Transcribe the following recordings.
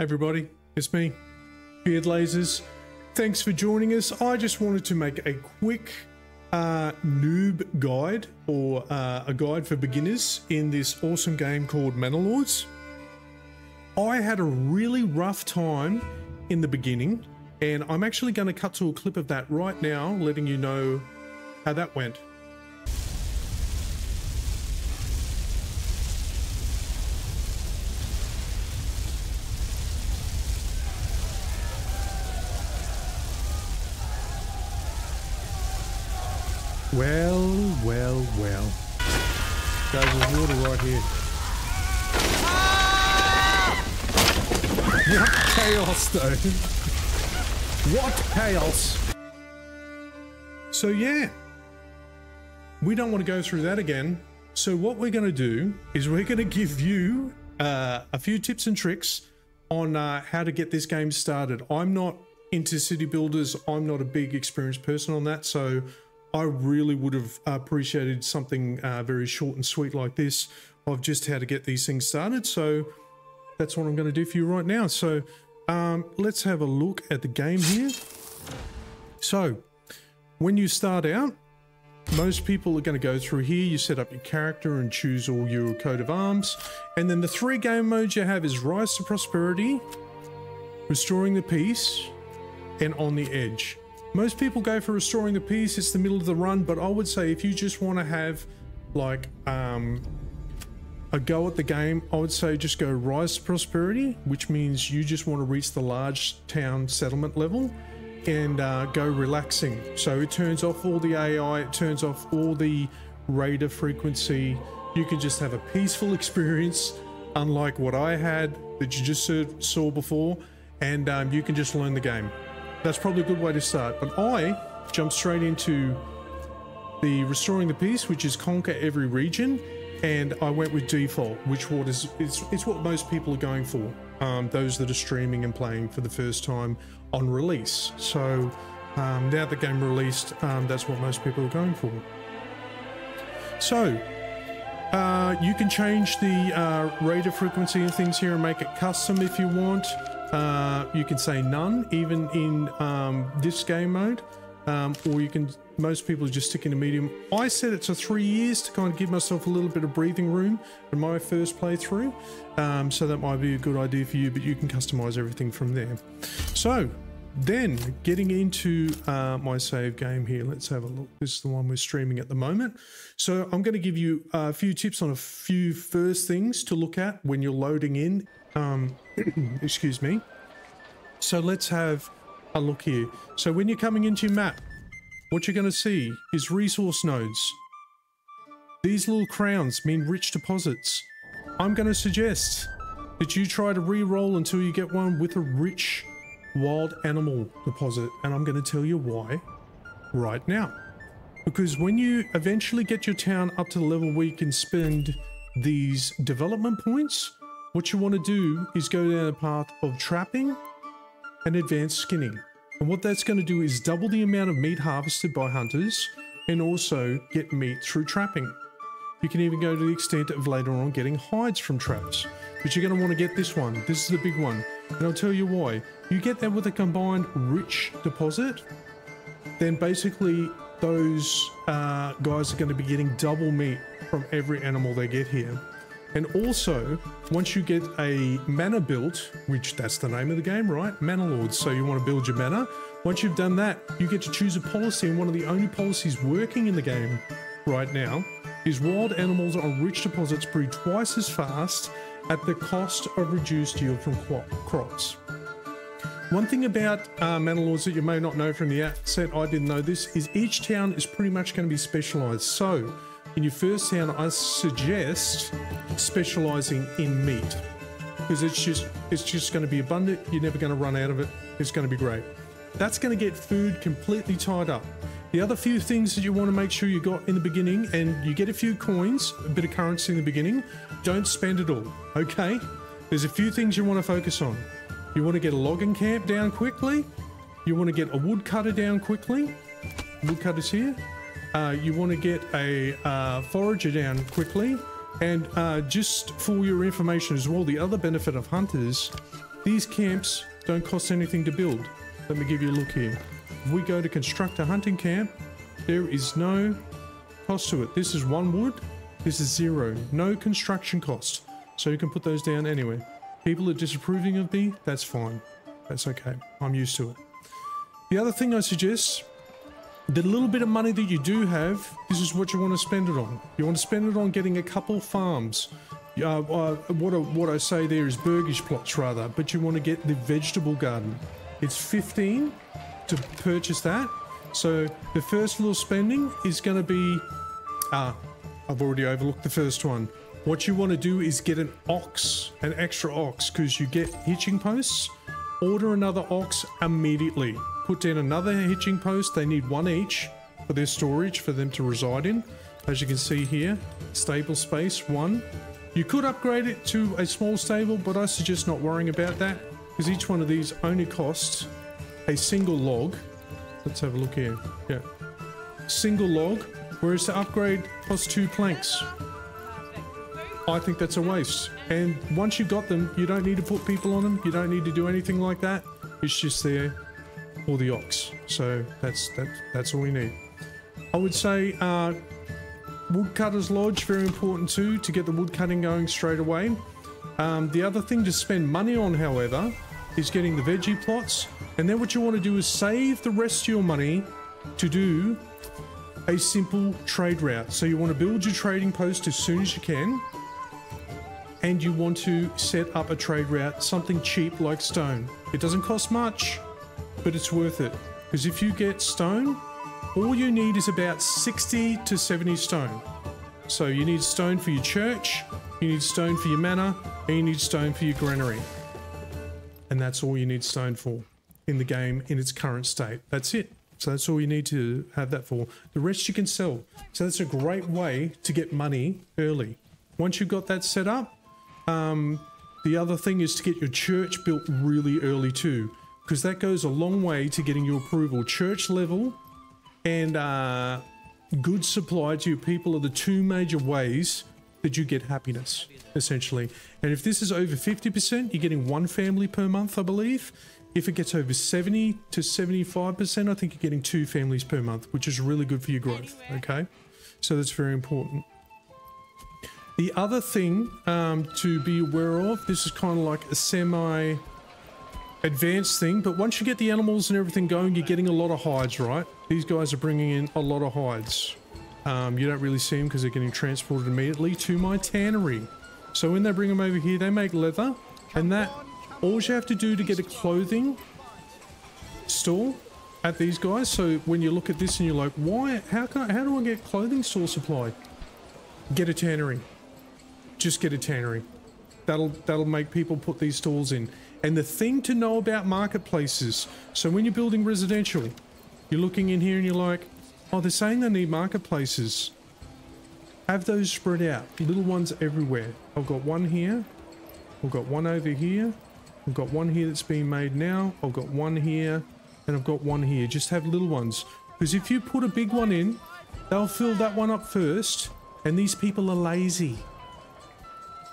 everybody, it's me, Beard Lasers. Thanks for joining us. I just wanted to make a quick uh, noob guide or uh, a guide for beginners in this awesome game called Manor I had a really rough time in the beginning, and I'm actually going to cut to a clip of that right now, letting you know how that went. Well, well, well. Guys, there's water right here. What chaos, though? What chaos? So, yeah. We don't want to go through that again. So, what we're going to do is we're going to give you uh, a few tips and tricks on uh, how to get this game started. I'm not into city builders, I'm not a big experienced person on that. So, I really would have appreciated something uh, very short and sweet like this of just how to get these things started. So that's what I'm going to do for you right now. So um, let's have a look at the game here. So when you start out, most people are going to go through here. You set up your character and choose all your coat of arms. And then the three game modes you have is Rise to Prosperity, Restoring the Peace, and On the Edge. Most people go for restoring the peace. It's the middle of the run, but I would say if you just want to have like um, a go at the game, I would say just go rise to prosperity, which means you just want to reach the large town settlement level and uh, go relaxing. So it turns off all the AI, it turns off all the raider frequency. You can just have a peaceful experience, unlike what I had that you just saw before, and um, you can just learn the game. That's probably a good way to start. But I jumped straight into the Restoring the Peace, which is conquer every region, and I went with default, which what is it's, it's what most people are going for. Um, those that are streaming and playing for the first time on release. So um, now the game released, um, that's what most people are going for. So uh, you can change the uh, raider frequency and things here and make it custom if you want. Uh, you can say none, even in um, this game mode, um, or you can. Most people just stick in a medium. I set it to three years to kind of give myself a little bit of breathing room in my first playthrough, um, so that might be a good idea for you. But you can customize everything from there. So then getting into uh, my save game here, let's have a look. This is the one we're streaming at the moment. So I'm going to give you a few tips on a few first things to look at when you're loading in um, excuse me. So let's have a look here. So when you're coming into your map, what you're going to see is resource nodes. These little crowns mean rich deposits. I'm going to suggest that you try to re-roll until you get one with a rich wild animal deposit. And I'm going to tell you why right now. Because when you eventually get your town up to the level where you can spend these development points, what you want to do is go down the path of trapping and advanced skinning. And what that's going to do is double the amount of meat harvested by hunters and also get meat through trapping. You can even go to the extent of later on getting hides from traps. But you're going to want to get this one. This is the big one. And I'll tell you why. You get that with a combined rich deposit, then basically those uh, guys are going to be getting double meat from every animal they get here. And also, once you get a manor built, which that's the name of the game, right? Manor Lords. So you want to build your manor. Once you've done that, you get to choose a policy. And one of the only policies working in the game right now is wild animals on rich deposits breed twice as fast at the cost of reduced yield from crops. One thing about uh, Manor Lords that you may not know from the outset, I didn't know this, is each town is pretty much going to be specialized. So in your first town, I suggest specializing in meat because it's just it's just going to be abundant. You're never going to run out of it. It's going to be great. That's going to get food completely tied up. The other few things that you want to make sure you got in the beginning, and you get a few coins, a bit of currency in the beginning. Don't spend it all, okay? There's a few things you want to focus on. You want to get a logging camp down quickly. You want to get a woodcutter down quickly. Woodcutters here. Uh, you want to get a uh, forager down quickly. And uh, just for your information as well, the other benefit of hunters these camps don't cost anything to build. Let me give you a look here. If we go to construct a hunting camp, there is no cost to it. This is one wood, this is zero. No construction cost. So you can put those down anywhere. People are disapproving of me, that's fine. That's okay. I'm used to it. The other thing I suggest, the little bit of money that you do have, this is what you want to spend it on. You want to spend it on getting a couple farms. Uh, uh, what, I, what I say there is burgage plots rather, but you want to get the vegetable garden. It's 15 to purchase that. So the first little spending is going to be, ah, I've already overlooked the first one. What you want to do is get an ox, an extra ox, because you get hitching posts. Order another ox immediately. Put down another hitching post. They need one each for their storage for them to reside in. As you can see here, stable space, one. You could upgrade it to a small stable, but I suggest not worrying about that because each one of these only costs a single log. Let's have a look here. Yeah. Single log, whereas to upgrade costs two planks. I think that's a waste. And once you've got them, you don't need to put people on them. You don't need to do anything like that. It's just there for the ox. So that's that. That's all we need. I would say uh, woodcutter's lodge very important too to get the woodcutting going straight away. Um, the other thing to spend money on, however, is getting the veggie plots. And then what you want to do is save the rest of your money to do a simple trade route. So you want to build your trading post as soon as you can and you want to set up a trade route, something cheap like stone. It doesn't cost much, but it's worth it. Because if you get stone, all you need is about 60 to 70 stone. So you need stone for your church, you need stone for your manor, and you need stone for your granary. And that's all you need stone for in the game in its current state. That's it. So that's all you need to have that for. The rest you can sell. So that's a great way to get money early. Once you've got that set up, um, the other thing is to get your church built really early too, because that goes a long way to getting your approval. Church level and uh, good supply to your people are the two major ways that you get happiness, essentially. And if this is over 50%, you're getting one family per month, I believe. If it gets over 70 to 75%, I think you're getting two families per month, which is really good for your growth, okay? So that's very important. The other thing um, to be aware of, this is kind of like a semi advanced thing, but once you get the animals and everything going, you're getting a lot of hides, right? These guys are bringing in a lot of hides. Um, you don't really see them because they're getting transported immediately to my tannery. So when they bring them over here, they make leather, and that all you have to do to get a clothing store at these guys. So when you look at this and you're like, why? How can? I, how do I get clothing store supply? Get a tannery just get a tannery. That'll that'll make people put these stalls in. And the thing to know about marketplaces, so when you're building residential, you're looking in here and you're like, oh, they're saying they need marketplaces. Have those spread out, little ones everywhere. I've got one here, I've got one over here, I've got one here that's being made now, I've got one here, and I've got one here. Just have little ones. Because if you put a big one in, they'll fill that one up first, and these people are lazy.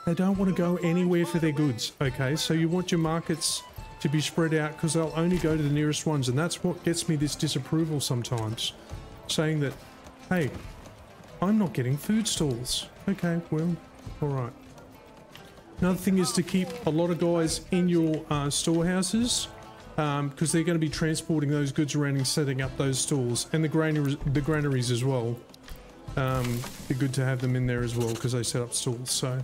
They don't want to go anywhere for their goods, okay? So you want your markets to be spread out because they'll only go to the nearest ones. And that's what gets me this disapproval sometimes. Saying that, hey, I'm not getting food stalls. Okay, well, all right. Another thing is to keep a lot of guys in your uh, storehouses because um, they're going to be transporting those goods around and setting up those stalls and the, granaries, the granaries as well. Um, good to have them in there as well because they set up stalls. So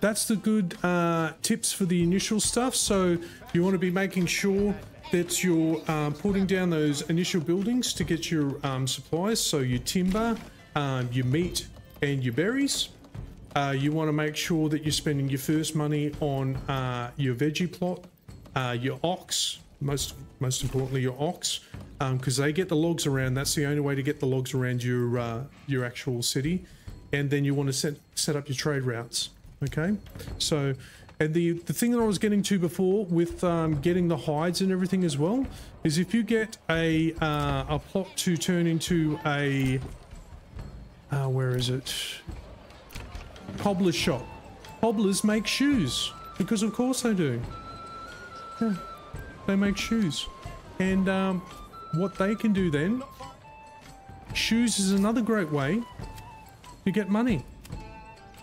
that's the good uh, tips for the initial stuff. So you want to be making sure that you're uh, putting down those initial buildings to get your um, supplies. So your timber, um, your meat, and your berries. Uh, you want to make sure that you're spending your first money on uh, your veggie plot, uh, your ox, most most importantly your ox, because um, they get the logs around. That's the only way to get the logs around your uh, your actual city, and then you want to set set up your trade routes. Okay, so and the the thing that I was getting to before with um, getting the hides and everything as well is if you get a uh, a plot to turn into a uh, where is it cobbler's shop cobblers make shoes because of course they do Yeah, they make shoes. And um, what they can do then, shoes is another great way to get money.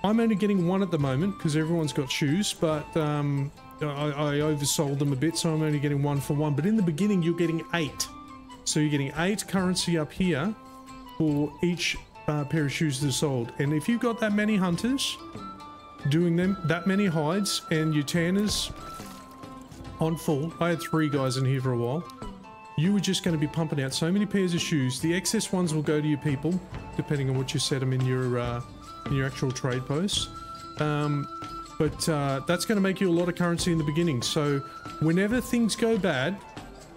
I'm only getting one at the moment because everyone's got shoes, but um, I, I oversold them a bit, so I'm only getting one for one. But in the beginning, you're getting eight. So you're getting eight currency up here for each uh, pair of shoes that are sold. And if you've got that many hunters doing them, that many hides, and your tanners on full, I had three guys in here for a while, you were just going to be pumping out so many pairs of shoes. The excess ones will go to your people, depending on what you set them in your uh, your actual trade posts. Um, but uh, that's going to make you a lot of currency in the beginning. So whenever things go bad,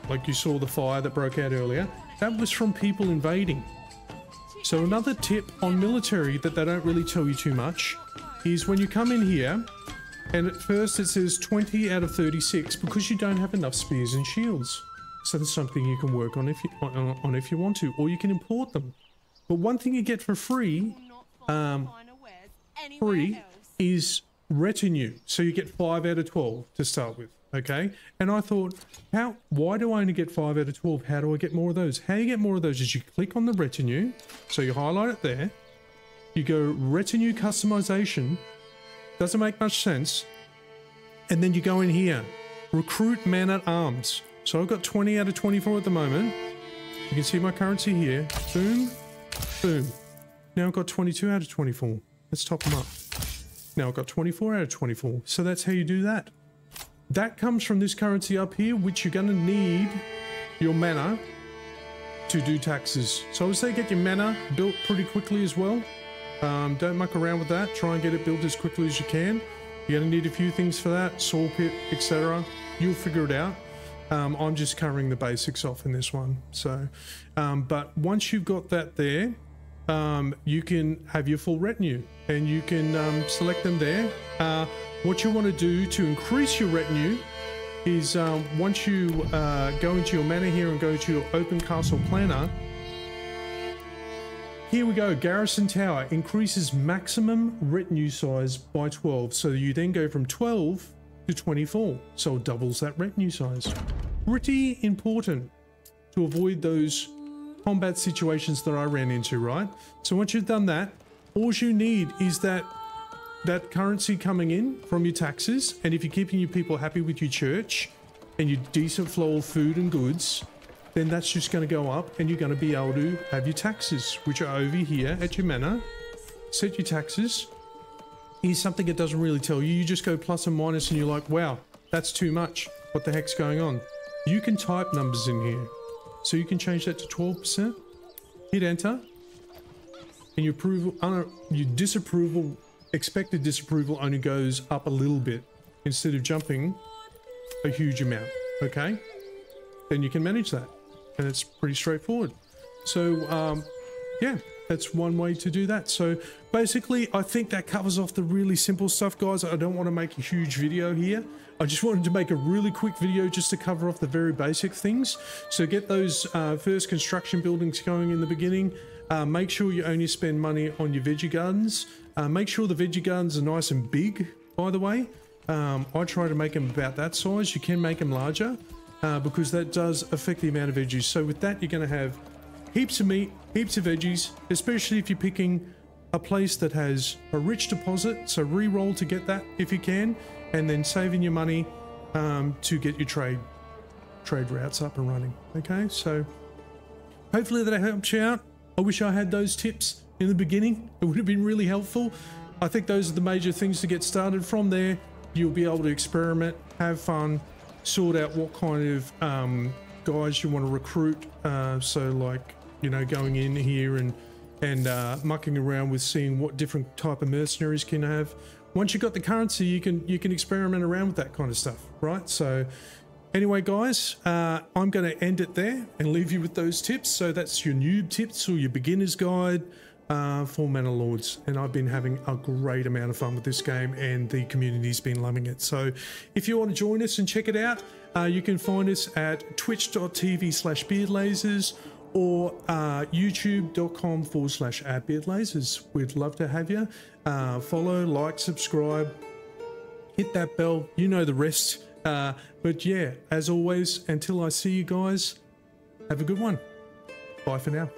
like you saw the fire that broke out earlier, that was from people invading. So another tip on military that they don't really tell you too much is when you come in here, and at first it says 20 out of 36 because you don't have enough spears and shields. So that's something you can work on if you on, on if you want to, or you can import them. But one thing you get for free, um, free is retinue. So you get five out of 12 to start with. Okay. And I thought, how, why do I only get five out of 12? How do I get more of those? How you get more of those is you click on the retinue. So you highlight it there. You go retinue customization. Doesn't make much sense. And then you go in here, recruit man at arms. So I've got 20 out of 24 at the moment. You can see my currency here. Boom, boom. Now I've got 22 out of 24. Let's top them up. Now I've got 24 out of 24. So that's how you do that. That comes from this currency up here, which you're going to need your manor to do taxes. So I would say get your manor built pretty quickly as well. Um, don't muck around with that. Try and get it built as quickly as you can. You're going to need a few things for that, saw pit, etc. You'll figure it out. Um, I'm just covering the basics off in this one. So, um, but once you've got that there, um, you can have your full retinue and you can um, select them there. Uh, what you want to do to increase your retinue is um, once you uh, go into your manor here and go to your open castle planner, here we go, Garrison Tower increases maximum retinue size by 12. So you then go from 12 to 24. So it doubles that retinue size. Pretty important to avoid those combat situations that I ran into, right? So once you've done that, all you need is that that currency coming in from your taxes. And if you're keeping your people happy with your church and your decent flow of food and goods, then that's just going to go up and you're going to be able to have your taxes, which are over here at your manor. Set your taxes. Here's something it doesn't really tell you. You just go plus and minus and you're like, wow, that's too much. What the heck's going on? You can type numbers in here. So you can change that to 12%. Hit enter. And your approval, your disapproval, expected disapproval only goes up a little bit instead of jumping a huge amount. Okay? Then you can manage that. And it's pretty straightforward. So, um, yeah, that's one way to do that. So basically, I think that covers off the really simple stuff, guys. I don't want to make a huge video here. I just wanted to make a really quick video just to cover off the very basic things. So get those uh, first construction buildings going in the beginning. Uh, make sure you only spend money on your veggie gardens. Uh, make sure the veggie gardens are nice and big, by the way. Um, I try to make them about that size. You can make them larger uh, because that does affect the amount of veggies. So with that, you're going to have heaps of meat, heaps of veggies, especially if you're picking a place that has a rich deposit. So re-roll to get that if you can, and then saving your money um, to get your trade trade routes up and running. Okay, so hopefully that helps you out. I wish I had those tips in the beginning. It would have been really helpful. I think those are the major things to get started from there. You'll be able to experiment, have fun, sort out what kind of um, guys you want to recruit. Uh, so like you know, going in here and and uh, mucking around with seeing what different type of mercenaries can have. Once you've got the currency, you can you can experiment around with that kind of stuff, right? So anyway, guys, uh, I'm going to end it there and leave you with those tips. So that's your noob tips or your beginner's guide uh, for Manor Lords. And I've been having a great amount of fun with this game and the community's been loving it. So if you want to join us and check it out, uh, you can find us at twitch.tv slash beardlasers or uh, youtube.com forward slash lasers. We'd love to have you. Uh, follow, like, subscribe, hit that bell. You know the rest. Uh, but yeah, as always, until I see you guys, have a good one. Bye for now.